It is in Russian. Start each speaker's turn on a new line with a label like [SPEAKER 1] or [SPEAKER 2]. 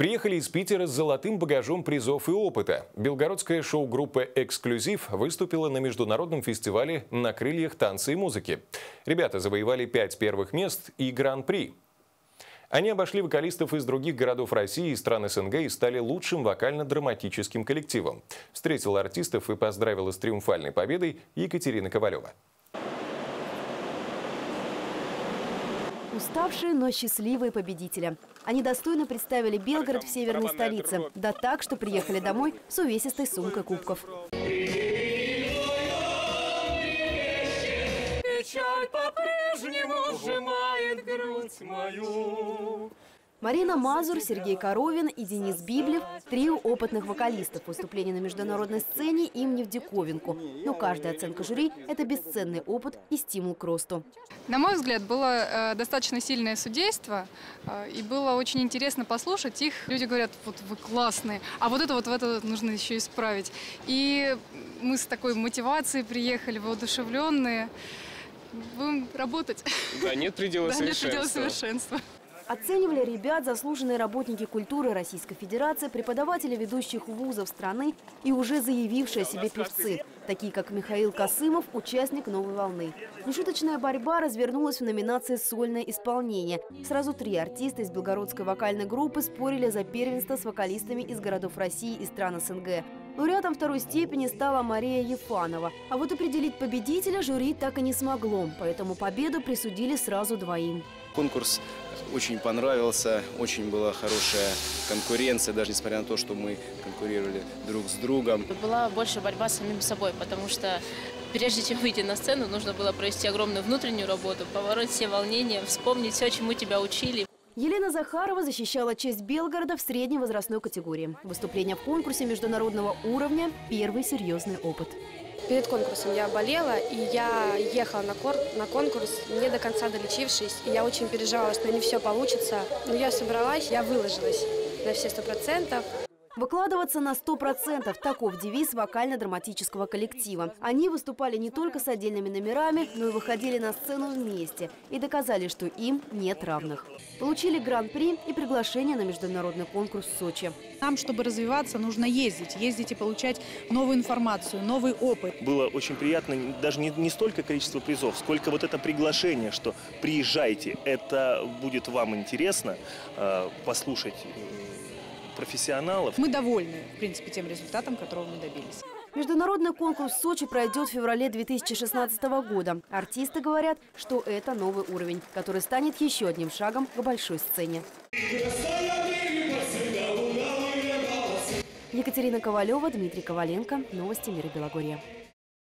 [SPEAKER 1] Приехали из Питера с золотым багажом призов и опыта. Белгородская шоу-группа «Эксклюзив» выступила на международном фестивале «На крыльях танца и музыки». Ребята завоевали пять первых мест и гран-при. Они обошли вокалистов из других городов России и стран СНГ и стали лучшим вокально-драматическим коллективом. Встретила артистов и поздравила с триумфальной победой Екатерина Ковалева.
[SPEAKER 2] Уставшие, но счастливые победители. Они достойно представили Белгород в северной столице. Да так, что приехали домой с увесистой сумкой кубков. Печаль по-прежнему сжимает грудь мою. Марина Мазур, Сергей Коровин и Денис Библев – трио опытных вокалистов. Выступление на международной сцене им не в диковинку. Но каждая оценка жюри – это бесценный опыт и стимул к росту.
[SPEAKER 3] На мой взгляд, было э, достаточно сильное судейство, э, и было очень интересно послушать их. Люди говорят, вот вы классные, а вот это вот в это нужно еще исправить. И мы с такой мотивацией приехали, воодушевленные. Будем работать.
[SPEAKER 4] Да, нет предела да, совершенства.
[SPEAKER 3] Нет предела совершенства.
[SPEAKER 2] Оценивали ребят заслуженные работники культуры Российской Федерации, преподаватели ведущих вузов страны и уже заявившие о себе певцы, такие как Михаил Косымов, участник «Новой волны». Нешуточная борьба развернулась в номинации «Сольное исполнение». Сразу три артиста из белгородской вокальной группы спорили за первенство с вокалистами из городов России и стран СНГ. Лауреатом второй степени стала Мария Ефанова. А вот определить победителя жюри так и не смогло, поэтому победу присудили сразу двоим.
[SPEAKER 5] Конкурс очень понравился, очень была хорошая конкуренция, даже несмотря на то, что мы конкурировали друг с другом.
[SPEAKER 6] Была больше борьба с самим собой, потому что прежде чем выйти на сцену, нужно было провести огромную внутреннюю работу, поворот все волнения, вспомнить все, чему тебя учили.
[SPEAKER 2] Елена Захарова защищала честь Белгорода в средней возрастной категории. Выступление в конкурсе международного уровня – первый серьезный опыт.
[SPEAKER 7] Перед конкурсом я болела, и я ехала на, кор на конкурс, не до конца долечившись. И я очень переживала, что не все получится. Но я собралась, я выложилась на все сто процентов.
[SPEAKER 2] Выкладываться на 100% – таков девиз вокально-драматического коллектива. Они выступали не только с отдельными номерами, но и выходили на сцену вместе и доказали, что им нет равных. Получили гран-при и приглашение на международный конкурс в Сочи.
[SPEAKER 8] Нам, чтобы развиваться, нужно ездить. Ездить и получать новую информацию, новый опыт.
[SPEAKER 9] Было очень приятно даже не, не столько количество призов, сколько вот это приглашение, что приезжайте, это будет вам интересно э, послушать э, профессионалов.
[SPEAKER 8] Мы довольны, в принципе, тем результатом, которого мы добились.
[SPEAKER 2] Международный конкурс в Сочи пройдет в феврале 2016 года. Артисты говорят, что это новый уровень, который станет еще одним шагом к большой сцене. Екатерина Ковалева, Дмитрий Коваленко. Новости мира Белогорья.